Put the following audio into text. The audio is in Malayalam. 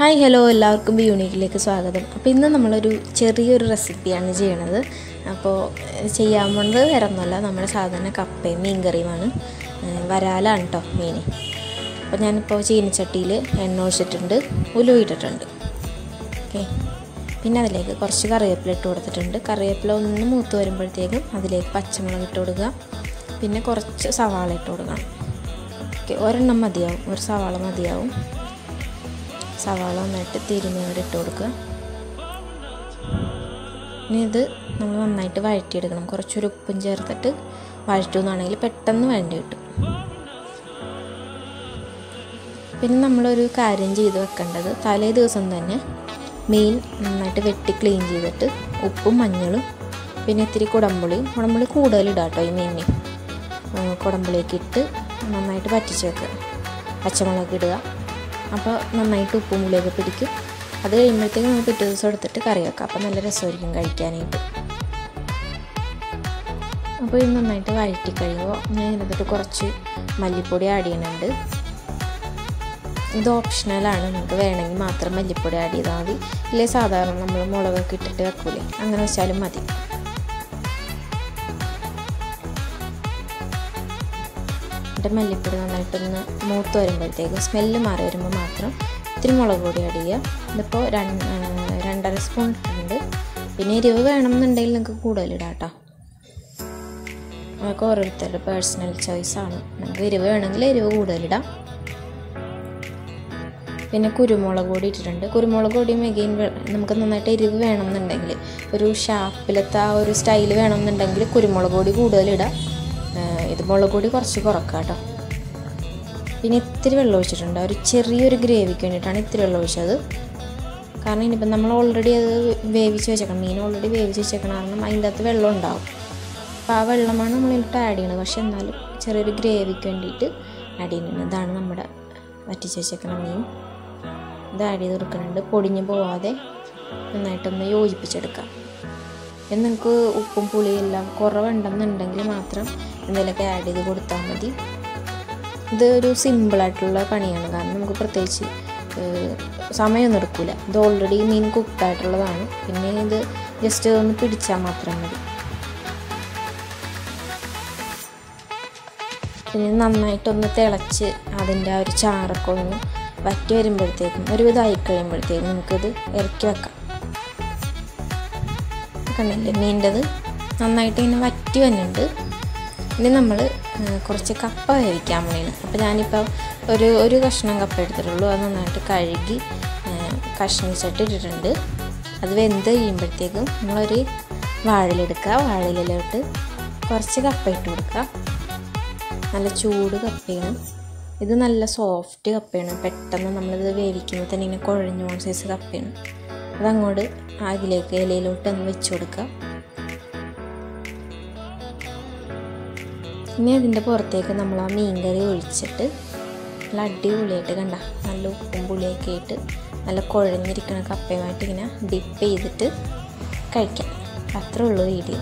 ഹായ് ഹലോ എല്ലാവർക്കും യൂണിക്കിലേക്ക് സ്വാഗതം. അപ്പോൾ ഇന്ന് നമ്മളൊരു ചെറിയൊരു റെസിപ്പിയാണ് ചെയ്യണത്. അപ്പോൾ ചെയ്യാൻ പോകുന്നത് വേറെ ഒന്നുമല്ല നമ്മുടെ സാധാരണ കപ്പയും മീൻ കറിയുമാണ് ഏഹ്, വരാലാണ് കേട്ടോ മീൻ. അപ്പോൾ ഞാനിപ്പോൾ ചീനച്ചട്ടിയിൽ എണ്ണ ഒഴിച്ചിട്ടുണ്ട് ഉലു ഇട്ടിട്ടുണ്ട്. ഓക്കെ. പിന്നെ അതിലേക്ക് കുറച്ച് കറിവേപ്പില ഇട്ട് കൊടുത്തിട്ടുണ്ട്. കറിവേപ്പില ഒന്ന് മൂത്ത് വരുമ്പോഴത്തേക്കും അതിലേക്ക് പച്ചമുളക് ഇട്ട് കൊടുക്കുക. പിന്നെ കുറച്ച് സവാള ഇട്ട് കൊടുക്കണം. ഓക്കെ ഒരെണ്ണം മതിയാവും ഒരു സവാള മതിയാവും. സവാള നന്നായിട്ട് തിരുമ്മി അവിടെ ഇട്ട് കൊടുക്കുക ഇനി ഇത് നമ്മൾ നന്നായിട്ട് വഴറ്റിയെടുക്കണം. കുറച്ചൊരു ഉപ്പും ചേർത്തിട്ട് വഴറ്റുമെന്നാണെങ്കിൽ പെട്ടെന്ന് വേണ്ടി കിട്ടും. പിന്നെ നമ്മളൊരു കാര്യം ചെയ്ത് വെക്കേണ്ടത് തലേ ദിവസം തന്നെ മീൻ നന്നായിട്ട് വെട്ടി ക്ലീൻ ചെയ്തിട്ട് ഉപ്പും മഞ്ഞളും പിന്നെ ഇത്തിരി കുടമ്പുളിയും കുടമ്പുളി കൂടുതൽ ഇടാം കേട്ടോ ഈ മീനിന്. കുടമ്പുളിയൊക്കെ ഇട്ട് നന്നായിട്ട് പറ്റിച്ച് വെക്കുക. പച്ചമുളക് ഇടുക. അപ്പോൾ നന്നായിട്ട് ഉപ്പും പുളിയൊക്കെ പിടിക്കും. അത് കഴിയുമ്പോഴത്തേക്കും നമ്മൾ പിറ്റേ ദിവസം എടുത്തിട്ട് കറി വെക്കാം. അപ്പോൾ നല്ല രസമായിരിക്കും കഴിക്കാനായിട്ട്. അപ്പോൾ ഇത് നന്നായിട്ട് വഴറ്റി കഴിയുമ്പോൾ ഞാൻ ഇരുന്നിട്ട് കുറച്ച് മല്ലിപ്പൊടി ആഡ് ചെയ്യുന്നുണ്ട്. ഇത് ഓപ്ഷണലാണ് നിങ്ങൾക്ക് വേണമെങ്കിൽ മാത്രം മല്ലിപ്പൊടി ആഡ് ചെയ്താൽ മതി. ഇല്ലേ സാധാരണ നമ്മൾ മുളകൊക്കെ ഇട്ടിട്ട് വെക്കൂലേ? അങ്ങനെ വെച്ചാലും മതി. എന്നിട്ട് മല്ലിപ്പൊടി നന്നായിട്ടൊന്ന് മൂത്ത് വരുമ്പോഴത്തേക്ക് സ്മെല്ല് മാറി വരുമ്പോൾ മാത്രം ഇത്തിരി മുളക് പൊടി ആഡ് ചെയ്യുക. ഇതിപ്പോൾ രണ്ട് രണ്ടര സ്പൂൺ ഇട്ടിട്ടുണ്ട് പിന്നെ എരിവ് വേണമെന്നുണ്ടെങ്കിൽ നിങ്ങൾക്ക് കൂടുതലിടാം കേട്ടോ. നമുക്ക് ഓരോരുത്തരുടെ പേഴ്സണൽ ചോയ്സാണ് നിങ്ങൾക്ക് എരിവ് വേണമെങ്കിൽ എരിവ് കൂടുതലിടാം പിന്നെ കുരുമുളക് പൊടി ഇട്ടിട്ടുണ്ട്. കുരുമുളക് പൊടിയും എഗെയിൻ നമുക്ക് നന്നായിട്ട് എരിവ് വേണമെന്നുണ്ടെങ്കിൽ ഒരു ഷാപ്പിലത്തെ ആ ഒരു സ്റ്റൈൽ വേണമെന്നുണ്ടെങ്കിൽ കുരുമുളക് പൊടി കൂടുതലിടാം ഇത് മുളക് പൊടി കുറച്ച് കുറക്കുക കേട്ടോ. പിന്നെ ഇത്തിരി വെള്ളം ഒഴിച്ചിട്ടുണ്ട്. ഒരു ചെറിയൊരു ഗ്രേവിക്ക് വേണ്ടിയിട്ടാണ് ഇത്തിരി വെള്ളം ഒഴിച്ചത്. കാരണം ഇനിയിപ്പം നമ്മൾ ഓൾറെഡി അത് വേവിച്ച് വെച്ചേക്കണം. മീൻ ഓൾറെഡി വേവിച്ച് വെച്ചേക്കണം. കാരണം അതിന്റെ അകത്ത് വെള്ളം ഉണ്ടാവും. അപ്പോൾ ആ വെള്ളമാണ് നമ്മൾ ഇതിലിട്ട് ആഡ് ചെയ്യണത്. പക്ഷെ എന്നാലും ചെറിയൊരു ഗ്രേവിക്ക് വേണ്ടിയിട്ട് ആഡ് ചെയ്യുന്നത് ഇതാണ് നമ്മുടെ വറ്റിച്ച് വെച്ചേക്കണ മീൻ. ഇത് ആഡ് ചെയ്ത് കൊടുക്കുന്നുണ്ട്. പൊടിഞ്ഞ് പോവാതെ നന്നായിട്ടൊന്ന് യോജിപ്പിച്ചെടുക്കാം. നിങ്ങൾക്ക് ഉപ്പും പുളിയും എല്ലാം കുറവുണ്ടെന്നുണ്ടെങ്കിൽ മാത്രം എന്തെങ്കിലുമൊക്കെ ആഡ് ചെയ്ത് കൊടുത്താൽ മതി. ഇത് ഒരു സിമ്പിളായിട്ടുള്ള പണിയാണ്. കാരണം നമുക്ക് പ്രത്യേകിച്ച് സമയമൊന്നും എടുക്കില്ല ഇത് ഓൾറെഡി മീൻ കുക്കായിട്ടുള്ളതാണ് പിന്നെ ഇത് ജസ്റ്റ് ഒന്ന് പിടിച്ചാൽ മാത്രം മതി. പിന്നെ നന്നായിട്ടൊന്ന് തിളച്ച് അതിന്റെ ആ ഒരു ചാറൊക്കെ ഒന്ന് വറ്റി വരുമ്പോഴത്തേക്കും ഒരുവിധം ആയി കഴിയുമ്പോഴത്തേക്കും നമുക്കിത് ഇറക്കി വെക്കാം. കണ്ടില്ലേ മീന്റെത് നന്നായിട്ട് ഇങ്ങനെ വറ്റി വന്നിട്ടുണ്ട്. ഇനി നമ്മൾ കുറച്ച് കപ്പ വേവിക്കാൻ വേണ്ടിയാണ് അപ്പോൾ ഞാനിപ്പോൾ ഒരു ഒരു കഷ്ണം കപ്പ എടുത്തിട്ടുള്ളൂ. അത് നന്നായിട്ട് കഴുകി കഷ്ണിച്ചിട്ട് ഇട്ടിട്ടുണ്ട്. അത് വെന്ത് കഴിയുമ്പോഴത്തേക്കും നമ്മളൊരു വാഴയിലെടുക്കുക. വാഴയിലോട്ട് കുറച്ച് കപ്പ ഇട്ട് കൊടുക്കുക. നല്ല ചൂട് കപ്പയാണ്. ഇത് നല്ല സോഫ്റ്റ് കപ്പയാണ്. പെട്ടെന്ന് നമ്മളിത് വേവിക്കുമ്പോൾ തന്നെ ഇങ്ങനെ കുഴഞ്ഞു പോകുന്ന സൈസ് കപ്പയാണ്. അതങ്ങോട്ട് ആകിലേക്ക് ഇലയിലോട്ട് ഒന്ന് വെച്ച് കൊടുക്കുക. ഇനി അതിന്റെ പുറത്തേക്ക് നമ്മൾ ആ മീൻകറി ഒഴിച്ചിട്ട് നല്ല അടിപൊളിയായിട്ട് കണ്ട നല്ല ഉപ്പും പുളിയൊക്കെ ആയിട്ട് നല്ല കുഴഞ്ഞിരിക്കണ കപ്പയുമായിട്ട് ഇങ്ങനെ ഡിപ്പ് ചെയ്തിട്ട് കഴിക്കാം. അത്രേ ഉള്ളൂ വീഡിയോ